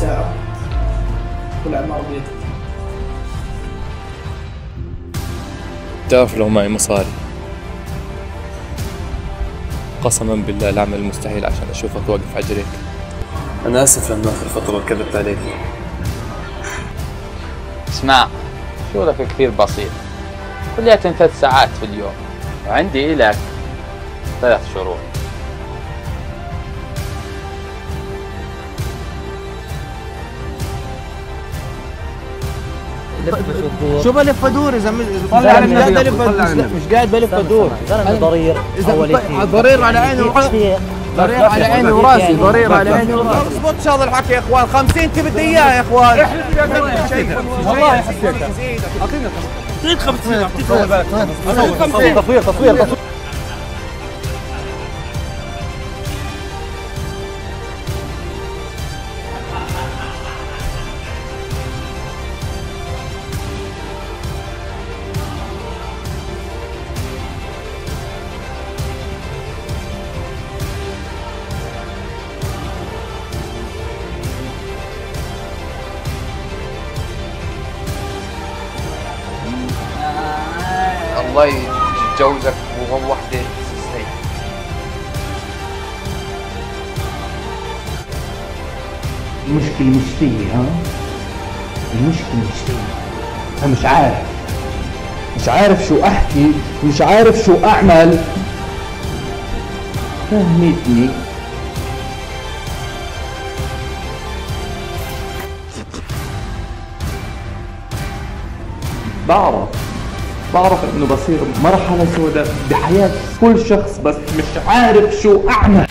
ساعة. والعمار بيدك تعرف لو معي مصاري. قسما بالله العمل المستحيل عشان أشوفك واقف على أنا آسف لما آخر فترة كذبت عليك. اسمع شغلك كثير بسيط. كلية ثلاث ساعات في اليوم. وعندي لك ثلاث شروط. شو بلف ادور إذا مش طلع على مش قاعد بلف. مش قاعد بلف ادور ضرير ضرير على عيني وراسي. ضرير على عيني وراسي. ضرير على عيني وراسي. اضبط هذا الحكي يا إخوان. 50 انت بدي اياه يا اخوان والله حسيتها اعطينا اعطيك 50 اعطيك تصوير تصوير تصوير الله يتجوزك وهو وحدة زي. المشكلة مش فيي ها؟ المشكلة مش فيي. أنا مش عارف. مش عارف شو أحكي مش عارف شو أعمل. فهمتني. بعرف. بعرف إنه بصير مرحلة سوداء بحياة كل شخص بس مش عارف شو أعمل.